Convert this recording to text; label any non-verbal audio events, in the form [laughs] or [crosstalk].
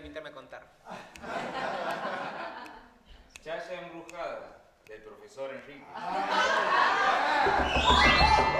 de invitarme a contar. [laughs] Chacha embrujada, del profesor Enrique. [laughs]